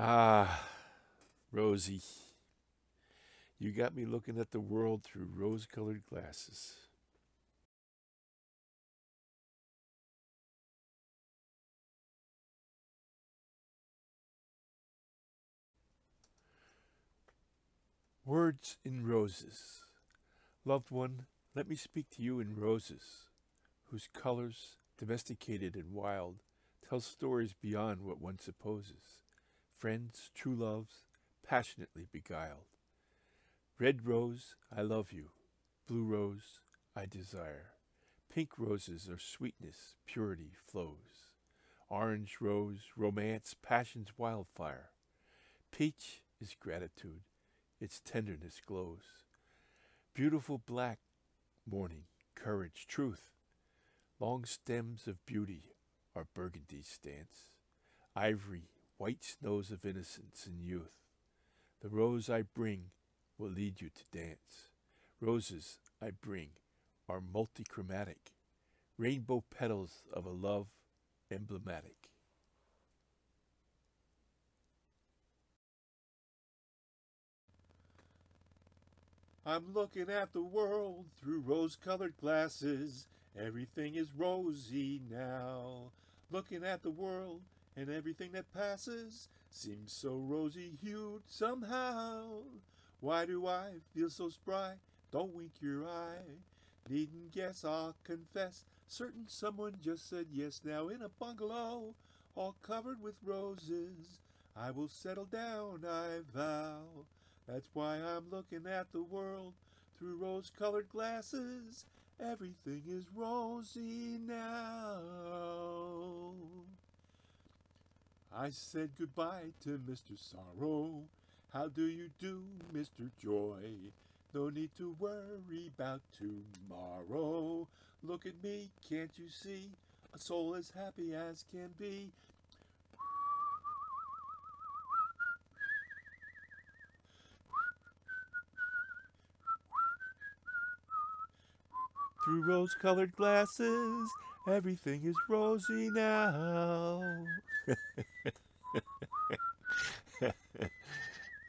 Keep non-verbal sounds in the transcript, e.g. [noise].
Ah, Rosie, you got me looking at the world through rose colored glasses. Words in roses. Loved one, let me speak to you in roses, whose colors, domesticated and wild, tell stories beyond what one supposes. Friends, true loves, passionately beguiled. Red rose, I love you. Blue rose, I desire. Pink roses are sweetness, purity flows. Orange rose, romance, passion's wildfire. Peach is gratitude, its tenderness glows. Beautiful black, mourning, courage, truth. Long stems of beauty are burgundy's stance. Ivory, white snows of innocence and youth. The rose I bring will lead you to dance. Roses I bring are multichromatic, rainbow petals of a love emblematic. I'm looking at the world through rose-colored glasses. Everything is rosy now. Looking at the world and everything that passes seems so rosy-hued somehow. Why do I feel so spry? Don't wink your eye. Needn't guess, I'll confess. Certain someone just said yes now in a bungalow, all covered with roses. I will settle down, I vow. That's why I'm looking at the world through rose-colored glasses. Everything is rosy now. I said goodbye to Mr. Sorrow. How do you do, Mr. Joy? No need to worry about tomorrow. Look at me, can't you see? A soul as happy as can be. Through rose-colored glasses, everything is rosy now. Ah. [laughs] [laughs]